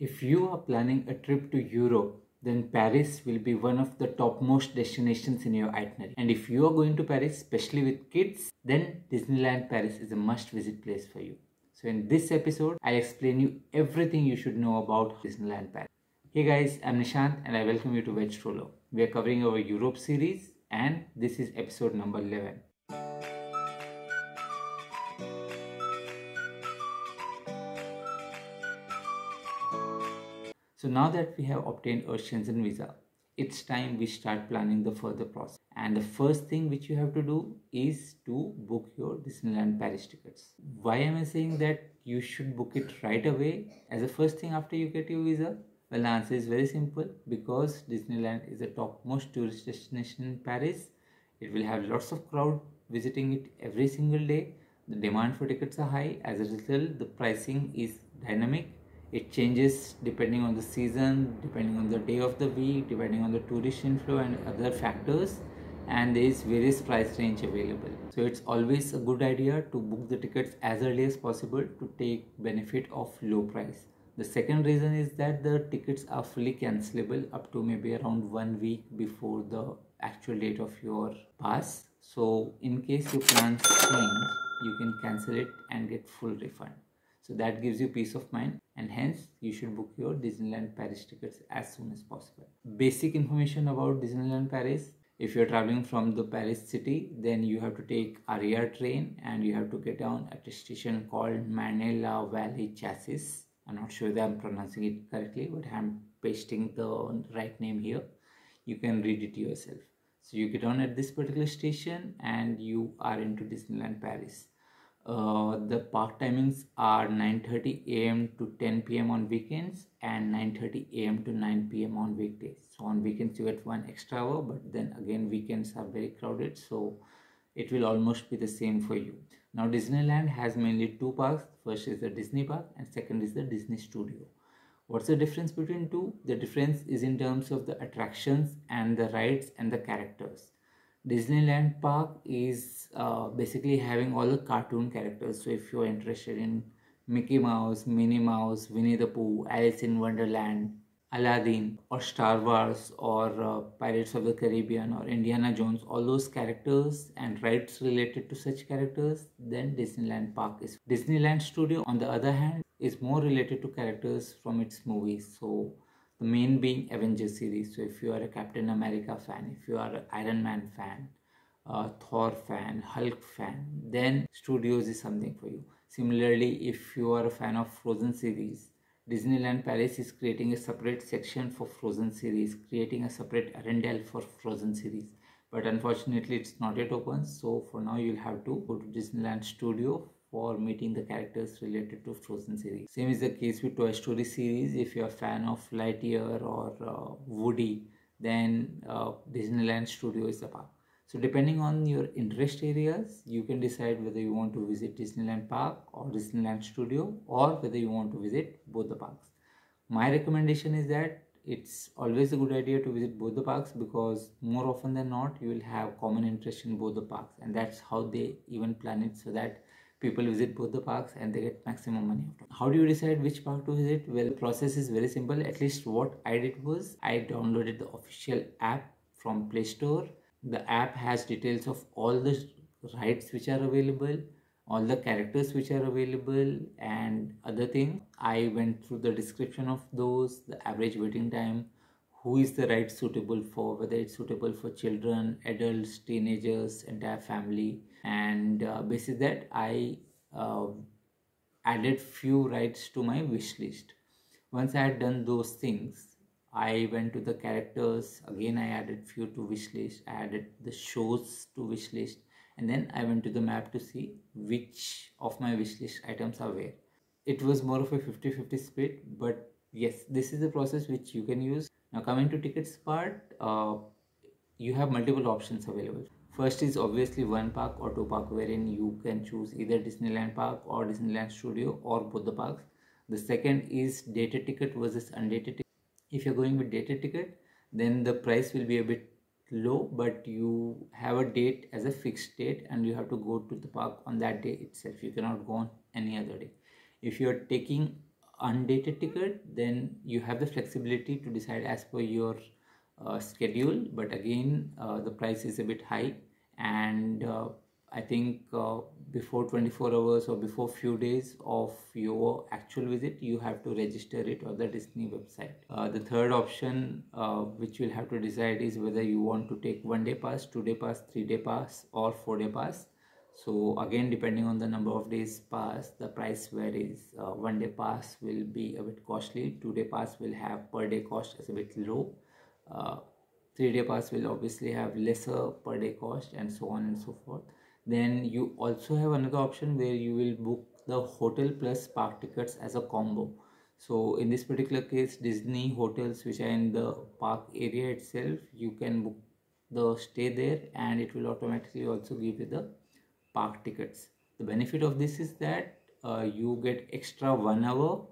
If you are planning a trip to Europe, then Paris will be one of the topmost destinations in your itinerary. And if you are going to Paris, especially with kids, then Disneyland Paris is a must visit place for you. So in this episode, I'll explain you everything you should know about Disneyland Paris. Hey guys, I'm Nishant and I welcome you to Veg Stroller. We are covering our Europe series and this is episode number 11. So now that we have obtained our Schengen visa, it's time we start planning the further process. And the first thing which you have to do is to book your Disneyland Paris tickets. Why am I saying that you should book it right away as the first thing after you get your visa? Well, the answer is very simple because Disneyland is the topmost tourist destination in Paris. It will have lots of crowd visiting it every single day. The demand for tickets are high. As a result, the pricing is dynamic it changes depending on the season depending on the day of the week depending on the tourist inflow and other factors. And there is various price range available. So it's always a good idea to book the tickets as early as possible to take benefit of low price. The second reason is that the tickets are fully cancelable up to maybe around one week before the actual date of your pass. So in case your plans change you can cancel it and get full refund so that gives you peace of mind and hence you should book your Disneyland Paris tickets as soon as possible. Basic information about Disneyland Paris. If you're traveling from the Paris city, then you have to take RER train and you have to get down at a station called Marne-la Chessy. I'm not sure that I'm pronouncing it correctly, but I'm pasting the right name here. You can read it yourself. So you get on at this particular station and you are into Disneyland Paris. Uh, the park timings are 9:30 a.m. to 10 p.m. on weekends and 9:30 a.m. to 9 p.m. on weekdays. So on weekends you get one extra hour, but then again weekends are very crowded, so it will almost be the same for you. Now Disneyland has mainly two parks. First is the Disney Park, and second is the Disney Studio. What's the difference between two? The difference is in terms of the attractions and the rides and the characters. Disneyland Park is uh, basically having all the cartoon characters. So if you're interested in Mickey Mouse, Minnie Mouse, Winnie the Pooh, Alice in Wonderland, Aladdin, or Star Wars, or uh, Pirates of the Caribbean, or Indiana Jones, all those characters and rides related to such characters, then Disneyland Park is. Disneyland Studio, on the other hand, is more related to characters from its movies. So the main being Avengers series. So if you are a Captain America fan, if you are an Iron Man fan, Thor fan, Hulk fan, then Studios is something for you. Similarly, if you are a fan of Frozen series, Disneyland Paris is creating a separate section for Frozen series, creating a separate Arendelle for Frozen series. But unfortunately, it's not yet open. So for now, you'll have to go to Disneyland Studio for meeting the characters related to Frozen series. Same is the case with Toy Story series. If you're a fan of Lightyear or uh, Woody, then uh, Disneyland Studio is the park. So depending on your interest areas, you can decide whether you want to visit Disneyland Park or Disneyland Studio or whether you want to visit both the parks. My recommendation is that it's always a good idea to visit both the parks because more often than not you will have common interest in both the parks and that's how they even plan it so that people visit both the parks and they get maximum money how do you decide which park to visit? Well the process is very simple. At least what i did was i downloaded the official app from play store. The app has details of all the rides which are available all the characters which are available and other things. I went through the description of those the average waiting time who is the right suitable for whether it's suitable for children adults teenagers entire family. And uh, basis that i uh, added few rights to my wish list. Once i had done those things i went to the characters. Again i added few to wish list. I added the shows to wish list. And then i went to the map to see which of my wish list items are where. It was more of a 50-50 split but yes this is the process which you can use now coming to tickets part, uh, you have multiple options available. First is obviously one park or two park wherein you can choose either Disneyland Park or Disneyland Studio or both the parks. The second is dated ticket versus undated ticket. If you're going with dated ticket, then the price will be a bit low, but you have a date as a fixed date and you have to go to the park on that day itself. You cannot go on any other day. If you're taking undated ticket then you have the flexibility to decide as per your uh, schedule. But again uh, the price is a bit high. And uh, i think uh, before 24 hours or before few days of your actual visit you have to register it on the disney website. Uh, the third option uh, which you'll have to decide is whether you want to take one day pass two day pass three day pass or four day pass so again depending on the number of days pass the price varies. Uh, one day pass will be a bit costly. Two day pass will have per day cost as a bit low. Uh, three day pass will obviously have lesser per day cost and so on and so forth. Then you also have another option where you will book the hotel plus park tickets as a combo. So in this particular case disney hotels which are in the park area itself you can book the stay there and it will automatically also give you the park tickets. The benefit of this is that uh, you get extra one hour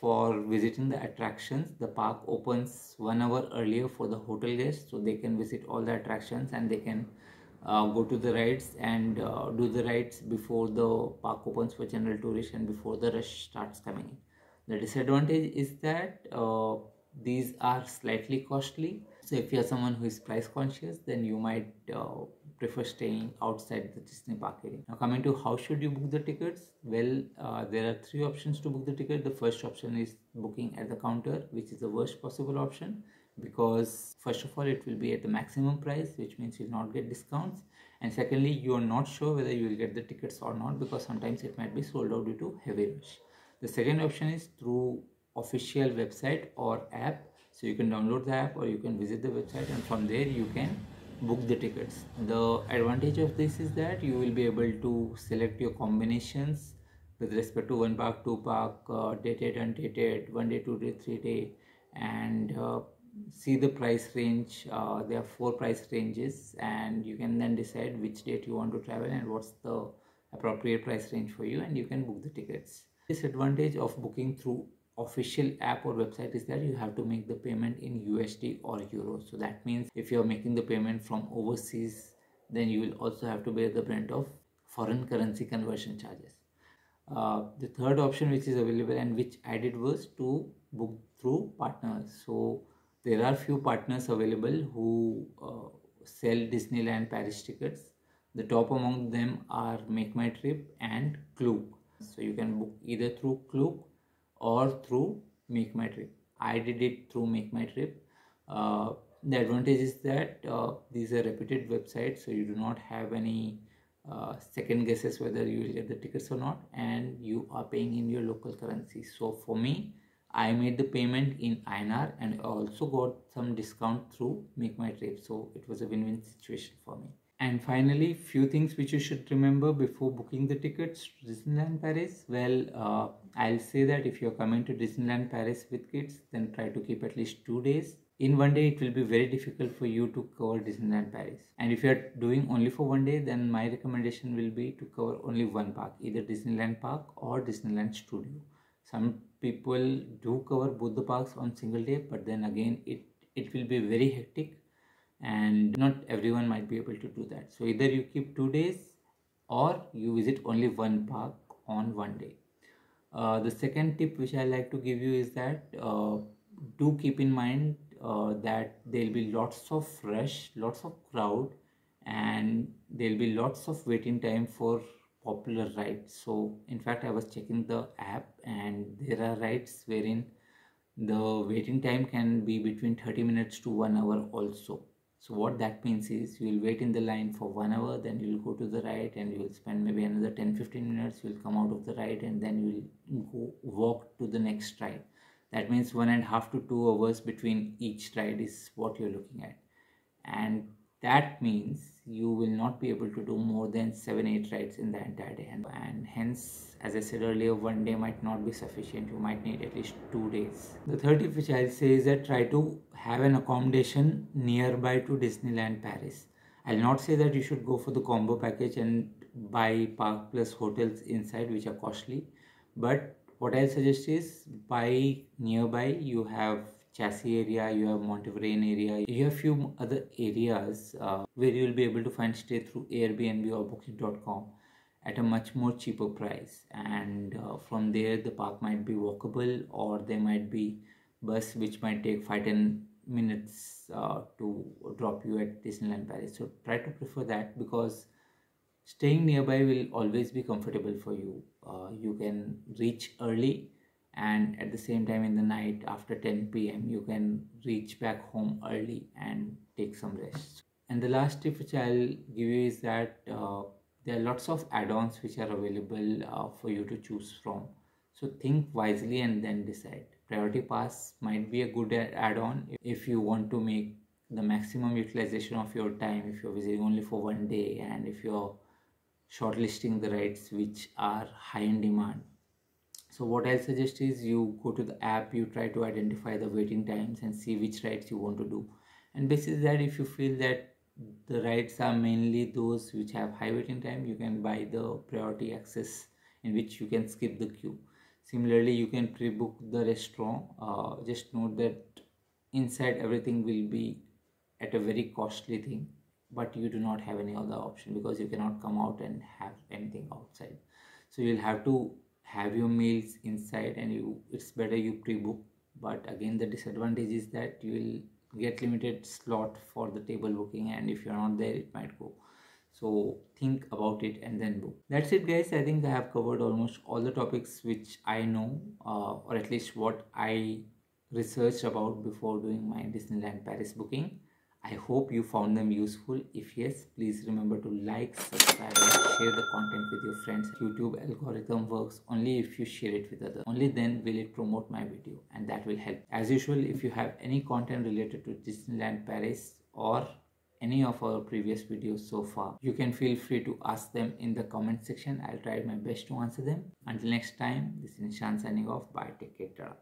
for visiting the attractions. The park opens one hour earlier for the hotel guests so they can visit all the attractions and they can uh, go to the rides and uh, do the rides before the park opens for general tourists and before the rush starts coming in. The disadvantage is that uh, these are slightly costly. So if you are someone who is price conscious then you might uh, prefer staying outside the disney park area. Now coming to how should you book the tickets? Well uh, there are three options to book the ticket. The first option is booking at the counter which is the worst possible option because first of all it will be at the maximum price which means you'll not get discounts. And secondly you are not sure whether you will get the tickets or not because sometimes it might be sold out due to heavy rush. The second option is through official website or app. So you can download the app or you can visit the website and from there you can book the tickets. The advantage of this is that you will be able to select your combinations with respect to one park two park uh, dated undated one day two day three day and uh, see the price range. Uh, there are four price ranges and you can then decide which date you want to travel and what's the appropriate price range for you and you can book the tickets. Disadvantage of booking through official app or website is that you have to make the payment in USD or euro so that means if you're making the payment from overseas then you will also have to bear the brunt of foreign currency conversion charges uh, the third option which is available and which I did was to book through partners so there are few partners available who uh, sell Disneyland Paris tickets. The top among them are Make My Trip and Klook. So you can book either through Klook or through Make My Trip. I did it through Make My Trip. Uh, the advantage is that uh, these are reputed websites, so you do not have any uh, second guesses whether you will get the tickets or not, and you are paying in your local currency. So for me, I made the payment in INR and also got some discount through Make My Trip. So it was a win-win situation for me. And finally, few things which you should remember before booking the tickets to Disneyland Paris. Well, uh, I'll say that if you're coming to Disneyland Paris with kids, then try to keep at least two days. In one day, it will be very difficult for you to cover Disneyland Paris. And if you're doing only for one day, then my recommendation will be to cover only one park, either Disneyland Park or Disneyland Studio. Some people do cover both the parks on single day but then again it it will be very hectic and not everyone might be able to do that. So either you keep two days or you visit only one park on one day. Uh, the second tip which i like to give you is that uh, do keep in mind uh, that there will be lots of rush lots of crowd and there will be lots of waiting time for popular rides. So in fact i was checking the app and there are rides wherein the waiting time can be between 30 minutes to 1 hour also so what that means is you will wait in the line for 1 hour then you will go to the right and you will spend maybe another 10 15 minutes. You will come out of the right and then you will go walk to the next ride that means one and a half to two hours between each ride is what you're looking at. And that means you will not be able to do more than 7-8 rides in the entire day and, and hence as I said earlier one day might not be sufficient you might need at least two days. The third tip which I'll say is that try to have an accommodation nearby to Disneyland Paris. I'll not say that you should go for the combo package and buy park plus hotels inside which are costly but what I'll suggest is buy nearby you have Chessy area, you have Montevrain area, you have few other areas uh, where you will be able to find stay through Airbnb or Booking.com at a much more cheaper price. And uh, from there the park might be walkable or there might be bus which might take 5 10 minutes uh, to drop you at Disneyland Paris. So try to prefer that because staying nearby will always be comfortable for you. Uh, you can reach early and at the same time in the night after 10 pm you can reach back home early and take some rest. And the last tip which i'll give you is that uh, there are lots of add-ons which are available uh, for you to choose from. So think wisely and then decide. Priority pass might be a good add-on if you want to make the maximum utilization of your time if you're visiting only for one day and if you're shortlisting the rides which are high in demand so what i'll suggest is you go to the app you try to identify the waiting times and see which rides you want to do. And basis that if you feel that the rides are mainly those which have high waiting time you can buy the priority access in which you can skip the queue. Similarly you can pre-book the restaurant. Uh, just note that inside everything will be at a very costly thing but you do not have any other option because you cannot come out and have anything outside. So you'll have to have your meals inside and you it's better you pre-book. But again the disadvantage is that you will get limited slot for the table booking and if you're not there it might go. So think about it and then book. That's it guys. I think i have covered almost all the topics which i know uh, or at least what i researched about before doing my disneyland paris booking I hope you found them useful. If yes, please remember to like, subscribe and share the content with your friends. YouTube algorithm works only if you share it with others. Only then will it promote my video and that will help. As usual, if you have any content related to Disneyland Paris or any of our previous videos so far, you can feel free to ask them in the comment section. I'll try my best to answer them. Until next time, this is Nishant signing off. Bye. Take care.